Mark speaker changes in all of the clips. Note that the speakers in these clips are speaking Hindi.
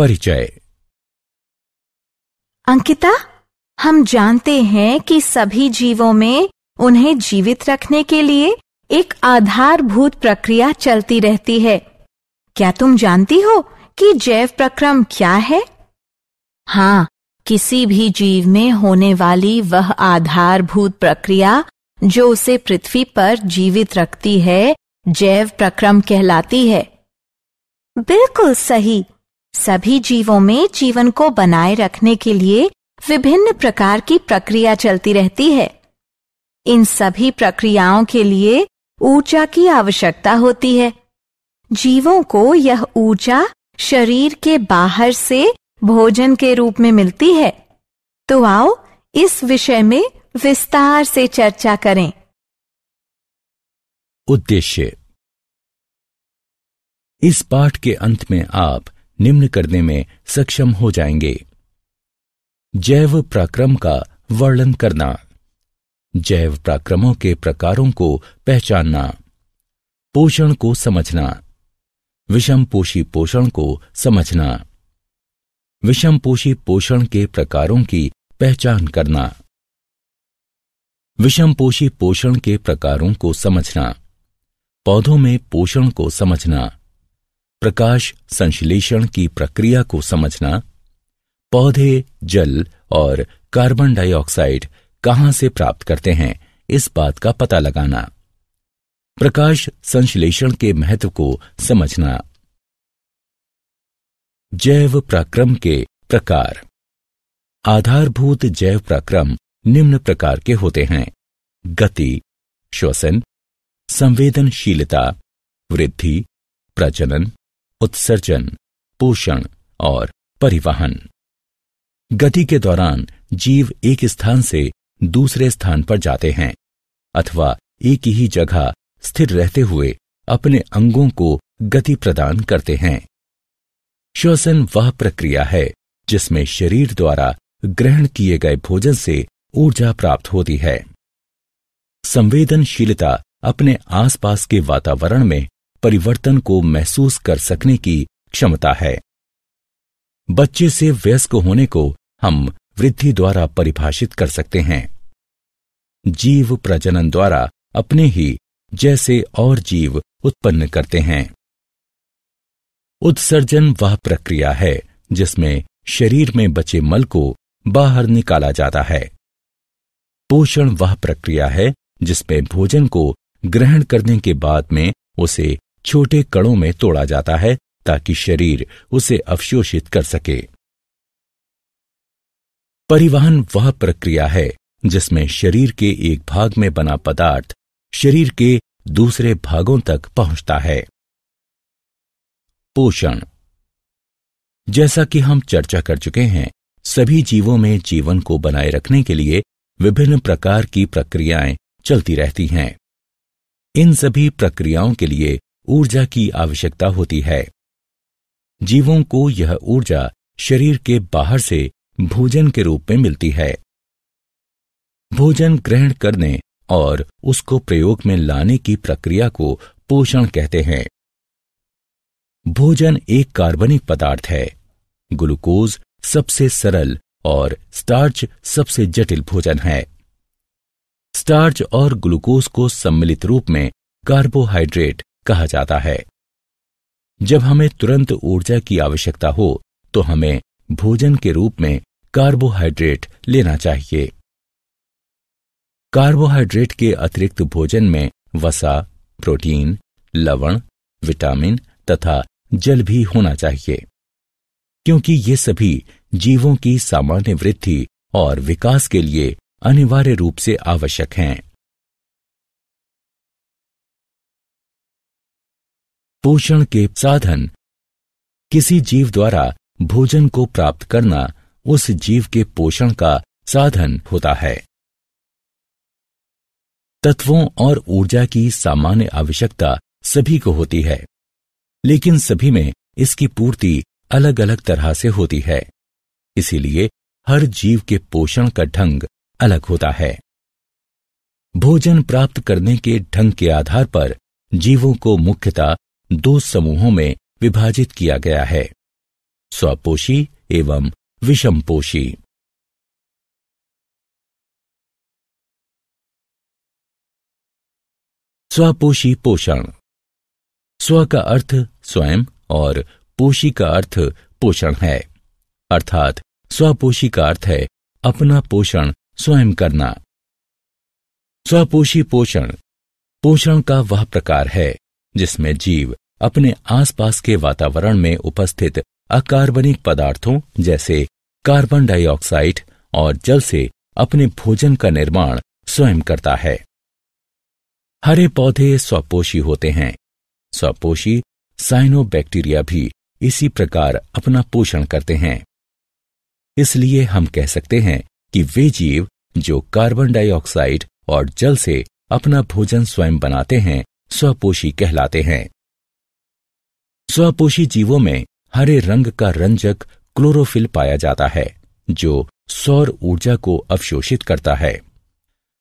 Speaker 1: परिचय।
Speaker 2: अंकिता, हम जानते हैं कि सभी जीवों में उन्हें जीवित रखने के लिए एक आधारभूत प्रक्रिया चलती रहती है। क्या तुम जानती हो कि जैव प्रक्रम क्या है? हाँ किसी भी जीव में होने वाली वह आधारभूत प्रक्रिया जो उसे पृथ्वी पर जीवित रखती है, जैव प्रक्रम कहलाती है। बिल्कुल सही। सभी जीवों में जीवन को बनाए रखने के लिए विभिन्न प्रकार की प्रक्रिया चलती रहती है। इन सभी प्रक्रियाओं के लिए ऊर्जा की आवश्यकता होती है। जीवों को यह ऊर्जा शरीर के बाहर से भोजन के रूप में मिलती है। तो आओ इस विषय में विस्तार से चर्चा करें।
Speaker 1: उद्देश्य। इस पाठ के अंत में आप निम्न करने में सक्षम हो जाएँगे। जैव पराक्रम का वर्णन करना। जैव पराक्रमों के प्रकारों को पहचानना। पोषण को समझना। विषम पोषी पोषण को समझना। विषम पोषी पोषण के प्रकारों की पहचान करना। विषम पोषी पोषण के प्रकारों को समझना। पौधों में पोषण को समझना। प्रकाश संश्लेषण की प्रक्रिया को समझना, पौधे, जल और कार्बन डाइऑक्साइड कहाँ से प्राप्त करते हैं, इस बात का पता लगाना। प्रकाश संश्लेषण के महत्व को समझना। जैव प्राक्रम के प्रकार। आधारभूत जैव प्राक्रम निम्न प्रकार के होते हैं। गति, श्वसन, संवेदनशीलता, वृद्धि, प्रजनन उत्सर्जन, पोषण और परिवहन। गति के दौरान जीव एक स्थान से दूसरे स्थान पर जाते हैं, अथवा एक ही जगह स्थिर रहते हुए अपने अंगों को गति प्रदान करते हैं। श्वसन वह प्रक्रिया है जिसमें शरीर द्वारा ग्रहण किए गए भोजन से ऊर्जा प्राप्त होती है। संवेदनशीलता अपने आसपास के वातावरण में परिवर्तन को महसूस कर सकने की क्षमता है। बच्चे से वयस्क होने को हम वृद्धि द्वारा परिभाषित कर सकते हैं। जीव प्रजनन द्वारा अपने ही जैसे और जीव उत्पन्न करते हैं। उत्सर्जन वह प्रक्रिया है जिसमें शरीर में बचे मल को बाहर निकाला जाता है। पोषण वह प्रक्रिया है जिसमें भोजन को ग्रहण करने के बाद में उसे छोटे कणों में तोड़ा जाता है ताकि शरीर उसे अवशोषित कर सके। परिवहन वह प्रक्रिया है जिसमें शरीर के एक भाग में बना पदार्थ शरीर के दूसरे भागों तक पहुँचता है। पोषण। जैसा कि हम चर्चा कर चुके हैं, सभी जीवों में जीवन को बनाए रखने के लिए विभिन्न प्रकार की प्रक्रियाएँ चलती रहती हैं। इन सभी प्रक्रियाओं के लिए ऊर्जा की आवश्यकता होती है। जीवों को यह ऊर्जा शरीर के बाहर से भोजन के रूप में मिलती है। भोजन ग्रहण करने और उसको प्रयोग में लाने की प्रक्रिया को पोषण कहते हैं। भोजन एक कार्बनिक पदार्थ है। ग्लूकोज सबसे सरल और स्टार्च सबसे जटिल भोजन है। स्टार्च और ग्लूकोज को सम्मिलित रूप में कार्बोहाइड्रेट कहा जाता है। जब हमें तुरंत ऊर्जा की आवश्यकता हो तो हमें भोजन के रूप में कार्बोहाइड्रेट लेना चाहिए। कार्बोहाइड्रेट के अतिरिक्त भोजन में वसा, प्रोटीन, लवण, विटामिन तथा जल भी होना चाहिए। क्योंकि ये सभी जीवों की सामान्य वृद्धि और विकास के लिए अनिवार्य रूप से आवश्यक हैं। पोषण के साधन। किसी जीव द्वारा भोजन को प्राप्त करना उस जीव के पोषण का साधन होता है। तत्वों और ऊर्जा की सामान्य आवश्यकता सभी को होती है। लेकिन सभी में इसकी पूर्ति अलग अलग तरह से होती है। इसीलिए हर जीव के पोषण का ढंग अलग होता है। भोजन प्राप्त करने के ढंग के आधार पर जीवों को मुख्यतः दो समूहों में विभाजित किया गया है। स्वपोषी एवं विषमपोषी। स्वपोषी पोषण। स्व का अर्थ स्वयं और पोषी का अर्थ पोषण है। अर्थात स्वपोषी का अर्थ है अपना पोषण स्वयं करना। स्वपोषी पोषण। पोषण का वह प्रकार है जिसमें जीव अपने आसपास के वातावरण में उपस्थित अकार्बनिक पदार्थों जैसे कार्बन डाइऑक्साइड और जल से अपने भोजन का निर्माण स्वयं करता है। हरे पौधे स्वपोषी होते हैं। स्वपोषी साइनोबैक्टीरिया भी इसी प्रकार अपना पोषण करते हैं। इसलिए हम कह सकते हैं कि वे जीव जो कार्बन डाइऑक्साइड और जल से अपना भोजन स्वयं बनाते हैं स्वपोषी कहलाते हैं। स्वपोषी जीवों में हरे रंग का रंजक क्लोरोफिल पाया जाता है, जो सौर ऊर्जा को अवशोषित करता है।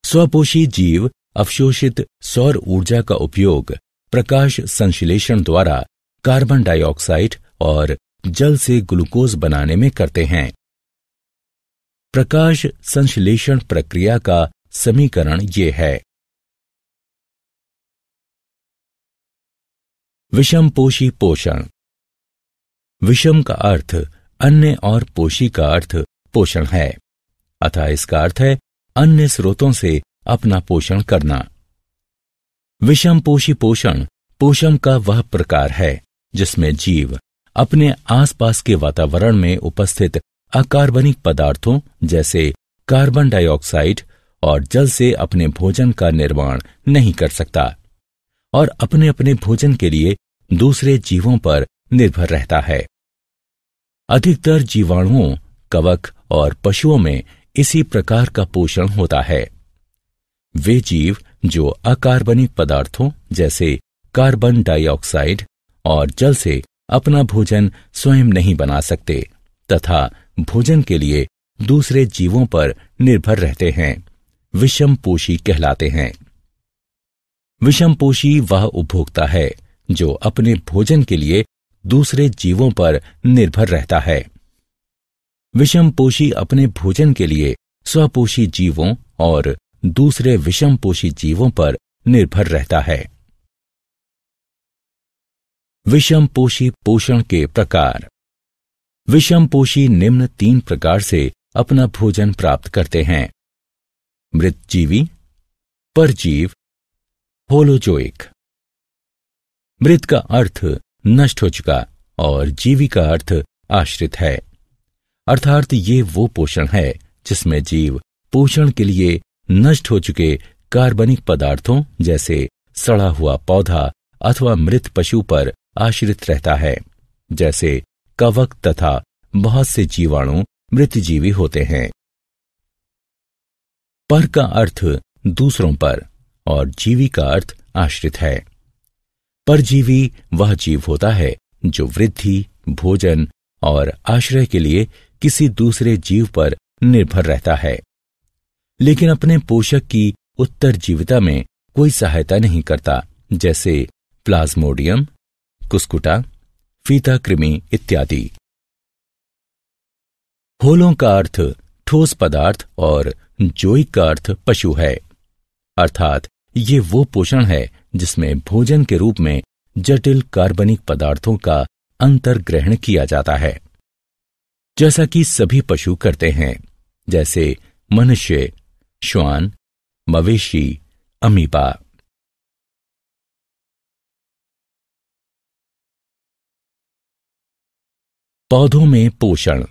Speaker 1: स्वपोषी जीव अवशोषित सौर ऊर्जा का उपयोग प्रकाश संश्लेषण द्वारा कार्बन डाइऑक्साइड और जल से ग्लूकोज बनाने में करते हैं। प्रकाश संश्लेषण प्रक्रिया का समीकरण ये है। विषम पोषी पोषण। विषम का अर्थ अन्य और पोषी का अर्थ पोषण है। अतः इसका अर्थ है अन्य स्रोतों से अपना पोषण करना। विषम पोषी पोषण पोषण का वह प्रकार है जिसमें जीव अपने आसपास के वातावरण में उपस्थित अकार्बनिक पदार्थों जैसे कार्बन डाइऑक्साइड और जल से अपने भोजन का निर्माण नहीं कर सकता। और अपने अपने भोजन के लिए दूसरे जीवों पर निर्भर रहता है। अधिकतर जीवाणुओं, कवक और पशुओं में इसी प्रकार का पोषण होता है। वे जीव जो अकार्बनिक पदार्थों जैसे कार्बन डाइऑक्साइड और जल से अपना भोजन स्वयं नहीं बना सकते तथा भोजन के लिए दूसरे जीवों पर निर्भर रहते हैं विषम पोषी कहलाते हैं। विषम पोषी वह उपभोक्ता है, जो अपने भोजन के लिए दूसरे जीवों पर निर्भर रहता है। विषम पोषी अपने भोजन के लिए स्वपोषी जीवों और दूसरे विषम पोषी जीवों पर निर्भर रहता है। विषम पोषी पोषण के प्रकार। विषम पोषी निम्न तीन प्रकार से अपना भोजन प्राप्त करते हैं। मृतजीवी, परजीव होलोजोइक मृत का अर्थ नष्ट हो चुका और जीवी का अर्थ आश्रित है। अर्थात ये वो पोषण है जिसमें जीव पोषण के लिए नष्ट हो चुके कार्बनिक पदार्थों जैसे सड़ा हुआ पौधा अथवा मृत पशु पर आश्रित रहता है। जैसे कवक तथा बहुत से जीवाणु मृतजीवी होते हैं। पर का अर्थ दूसरों पर और जीवी का अर्थ आश्रित है। परजीवी वह जीव होता है जो वृद्धि, भोजन और आश्रय के लिए किसी दूसरे जीव पर निर्भर रहता है। लेकिन अपने पोषक की उत्तरजीविता में कोई सहायता नहीं करता, जैसे प्लाज्मोडियम, कुस्कुटा फीता कृमि इत्यादि। होलों का अर्थ ठोस पदार्थ और जोई का अर्थ पशु है। अर्थात ये वो पोषण है जिसमें भोजन के रूप में जटिल कार्बनिक पदार्थों का अंतर ग्रहण किया जाता है। जैसा कि सभी पशु करते हैं, जैसे मनुष्य, श्वान, मवेशी, अमीबा। पौधों में पोषण।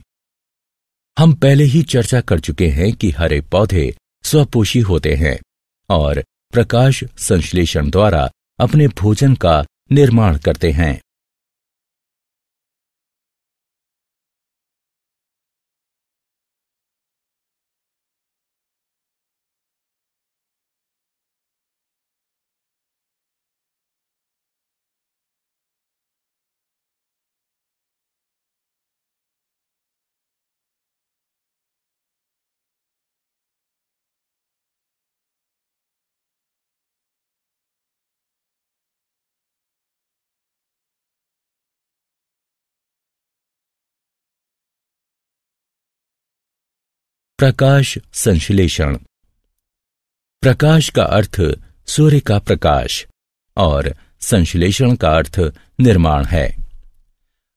Speaker 1: हम पहले ही चर्चा कर चुके हैं कि हरे पौधे स्वपोषी होते हैं और प्रकाश संश्लेषण द्वारा अपने भोजन का निर्माण करते हैं। प्रकाश संश्लेषण। प्रकाश का अर्थ सूर्य का प्रकाश और संश्लेषण का अर्थ निर्माण है।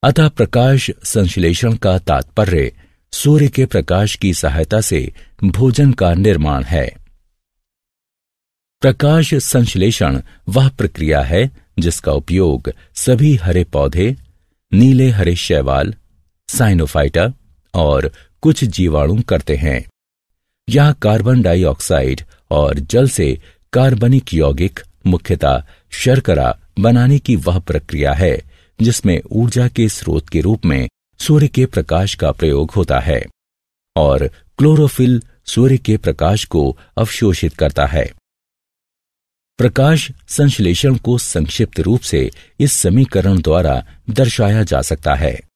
Speaker 1: अतः प्रकाश संश्लेषण का तात्पर्य सूर्य के प्रकाश की सहायता से भोजन का निर्माण है। प्रकाश संश्लेषण वह प्रक्रिया है जिसका उपयोग सभी हरे पौधे, नीले हरे शैवाल, साइनोफाइटा और कुछ जीवाणु करते हैं। यह कार्बन डाइऑक्साइड और जल से कार्बनिक यौगिक, मुख्यतः शर्करा, बनाने की वह प्रक्रिया है, जिसमें ऊर्जा के स्रोत के रूप में सूर्य के प्रकाश का प्रयोग होता है और क्लोरोफिल सूर्य के प्रकाश को अवशोषित करता है। प्रकाश संश्लेषण को संक्षिप्त रूप से इस समीकरण द्वारा दर्शाया जा सकता है।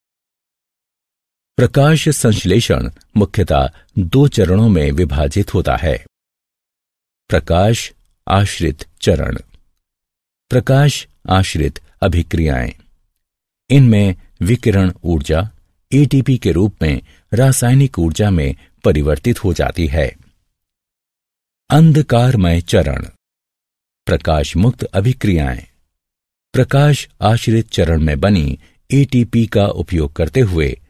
Speaker 1: प्रकाश संश्लेषण मुख्यतः दो चरणों में विभाजित होता है। प्रकाश, आश्रित चरण। प्रकाश, आश्रित अभिक्रियाएँ। इनमें विकिरण ऊर्जा एटीपी के रूप में रासायनिक ऊर्जा में परिवर्तित हो जाती है। अंधकारमय चरण। प्रकाश मुक्त अभिक्रियाएँ। प्रकाश आश्रित चरण में बनी एटीपी का उपयोग करते हुए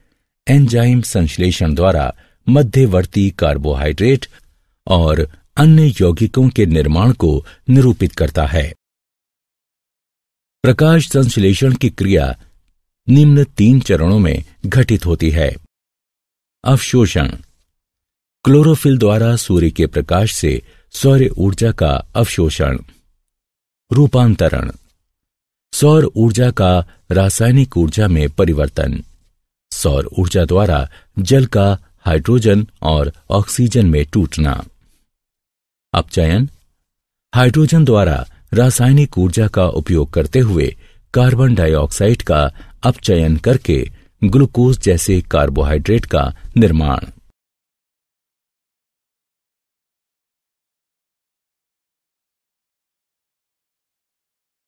Speaker 1: एंजाइम संश्लेषण द्वारा मध्यवर्ती कार्बोहाइड्रेट और अन्य यौगिकों के निर्माण को निरूपित करता है। प्रकाश संश्लेषण की क्रिया निम्न तीन चरणों में घटित होती है। अवशोषण। क्लोरोफिल द्वारा सूर्य के प्रकाश से सौर ऊर्जा का अवशोषण। रूपांतरण। सौर ऊर्जा का रासायनिक ऊर्जा में परिवर्तन। सौर ऊर्जा द्वारा जल का हाइड्रोजन और ऑक्सीजन में टूटना। अपचयन। हाइड्रोजन द्वारा रासायनिक ऊर्जा का उपयोग करते हुए कार्बन डाइऑक्साइड का अपचयन करके ग्लूकोज जैसे कार्बोहाइड्रेट का निर्माण।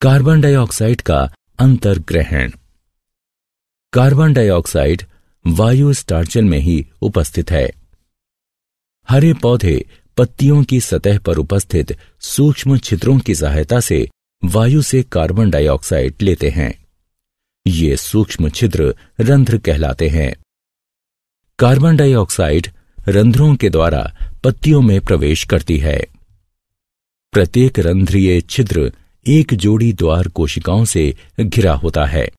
Speaker 1: कार्बन डाइऑक्साइड का अंतर्ग्रहण। कार्बन डाइऑक्साइड वायु स्टार्चन में ही उपस्थित है। हरे पौधे पत्तियों की सतह पर उपस्थित सूक्ष्म छिद्रों की सहायता से वायु से कार्बन डाइऑक्साइड लेते हैं। ये सूक्ष्म छिद्र रंध्र कहलाते हैं। कार्बन डाइऑक्साइड रंध्रों के द्वारा पत्तियों में प्रवेश करती है। प्रत्येक रंध्रीय छिद्र एक जोड़ी द्वार कोशिकाओं से घिरा होता है।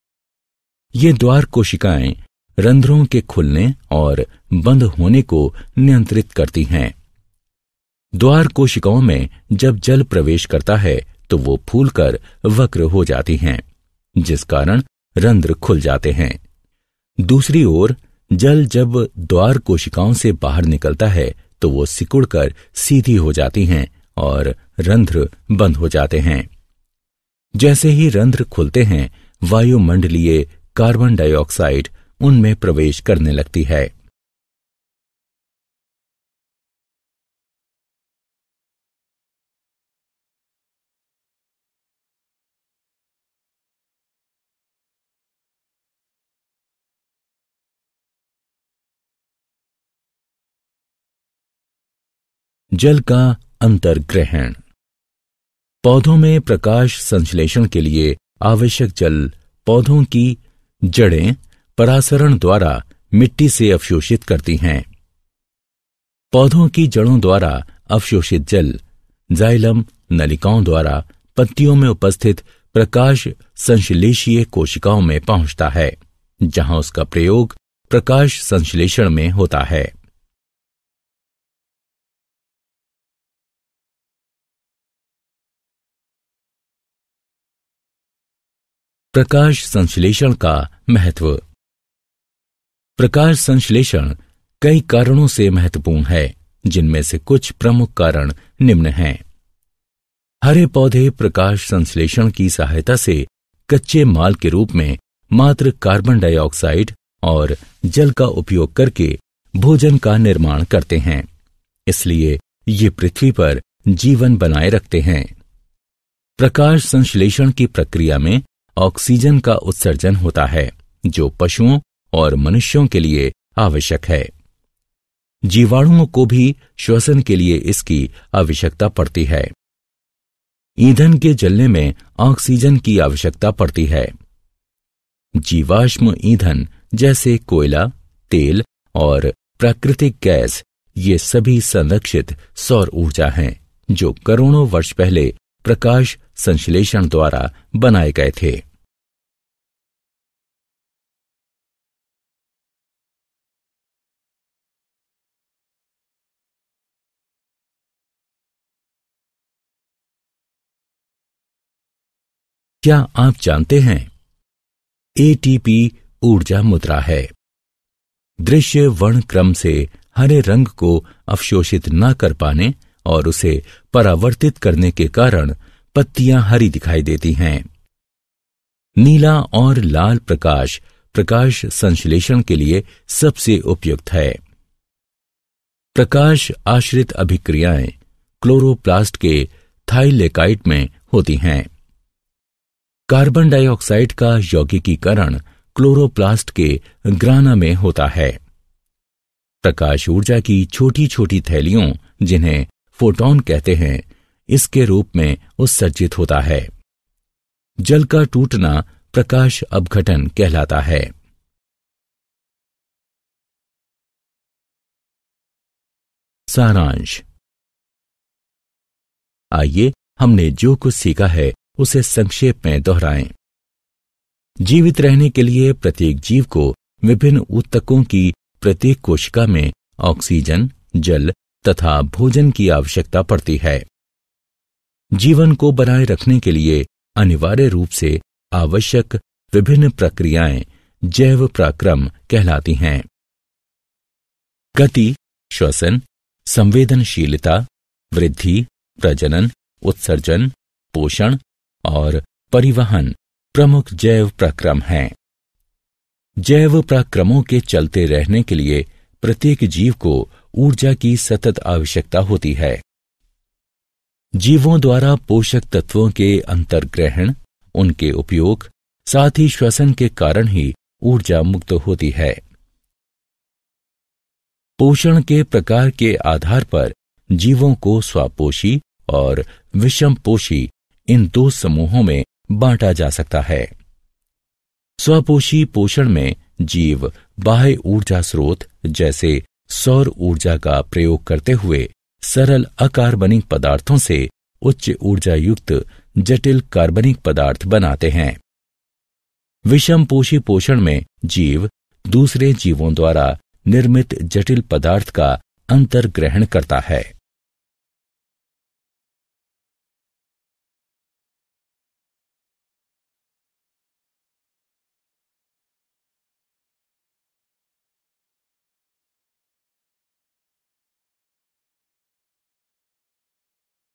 Speaker 1: ये द्वार कोशिकाएँ रंध्रों के खुलने और बंद होने को नियंत्रित करती हैं। द्वार कोशिकाओं में जब जल प्रवेश करता है तो वो फूलकर वक्र हो जाती हैं, जिस कारण रंध्र खुल जाते हैं। दूसरी ओर, जल जब द्वार कोशिकाओं से बाहर निकलता है तो वो सिकुड़कर सीधी हो जाती हैं और रंध्र बंद हो जाते हैं। जैसे ही रंध्र खुलते हैं, वायुमंडलीय कार्बन डाइऑक्साइड उनमें प्रवेश करने लगती है। जल का अंतर्ग्रहण। पौधों में प्रकाश संश्लेषण के लिए आवश्यक जल पौधों की जड़ें परासरण द्वारा मिट्टी से अवशोषित करती हैं। पौधों की जड़ों द्वारा अवशोषित जल, जाइलम, नलिकाओं द्वारा पत्तियों में उपस्थित प्रकाश संश्लेषीय कोशिकाओं में पहुँचता है, जहाँ उसका प्रयोग प्रकाश संश्लेषण में होता है। प्रकाश संश्लेषण का महत्व। प्रकाश संश्लेषण कई कारणों से महत्वपूर्ण है, जिनमें से कुछ प्रमुख कारण निम्न हैं। हरे पौधे प्रकाश संश्लेषण की सहायता से कच्चे माल के रूप में मात्र कार्बन डाइऑक्साइड और जल का उपयोग करके भोजन का निर्माण करते हैं। इसलिए ये पृथ्वी पर जीवन बनाए रखते हैं। प्रकाश संश्लेषण की प्रक्रिया में ऑक्सीजन का उत्सर्जन होता है, जो पशुओं और मनुष्यों के लिए आवश्यक है। जीवाणुओं को भी श्वसन के लिए इसकी आवश्यकता पड़ती है। ईंधन के जलने में ऑक्सीजन की आवश्यकता पड़ती है। जीवाश्म ईंधन जैसे कोयला, तेल और प्राकृतिक गैस, ये सभी संरक्षित सौर ऊर्जा हैं, जो करोड़ों वर्ष पहले प्रकाश संश्लेषण द्वारा बनाए गए थे। क्या आप जानते हैं? एटीपी ऊर्जा मुद्रा है। दृश्य वर्ण क्रम से हरे रंग को अवशोषित न कर पाने और उसे परावर्तित करने के कारण पत्तियाँ हरी दिखाई देती हैं। नीला और लाल प्रकाश प्रकाश संश्लेषण के लिए सबसे उपयुक्त है। प्रकाश आश्रित अभिक्रियाएँ क्लोरोप्लास्ट के थाइलेकाइट में होती हैं। कार्बन डाइऑक्साइड का यौगिकीकरण क्लोरोप्लास्ट के ग्राना में होता है। प्रकाश ऊर्जा की छोटी छोटी थैलियों, जिन्हें फोटोन कहते हैं, इसके रूप में उत्सर्जित होता है। जल का टूटना प्रकाश अपघटन कहलाता है। सारांश। आइए हमने जो कुछ सीखा है, उसे संक्षेप में दोहराएँ। जीवित रहने के लिए प्रत्येक जीव को विभिन्न ऊतकों की प्रत्येक कोशिका में ऑक्सीजन, जल तथा भोजन की आवश्यकता पड़ती है। जीवन को बनाए रखने के लिए अनिवार्य रूप से आवश्यक विभिन्न प्रक्रियाएँ जैव प्राक्रम कहलाती हैं। गति, श्वसन, संवेदनशीलता, वृद्धि, प्रजनन, उत्सर्जन, पोषण और परिवहन प्रमुख जैव प्रक्रम हैं। जैव प्रक्रमों के चलते रहने के लिए प्रत्येक जीव को ऊर्जा की सतत आवश्यकता होती है। जीवों द्वारा पोषक तत्वों के अंतर्ग्रहण, उनके उपयोग, साथ ही श्वसन के कारण ही ऊर्जा मुक्त होती है। पोषण के प्रकार के आधार पर जीवों को स्वापोषी और विषमपोषी इन दो समूहों में बांटा जा सकता है। स्वपोषी पोषण में जीव बाह्य ऊर्जा स्रोत जैसे सौर ऊर्जा का प्रयोग करते हुए सरल अकार्बनिक पदार्थों से उच्च ऊर्जा युक्त जटिल कार्बनिक पदार्थ बनाते हैं। विषम पोषी पोषण में जीव दूसरे जीवों द्वारा निर्मित जटिल पदार्थ का अंतर्ग्रहण करता है।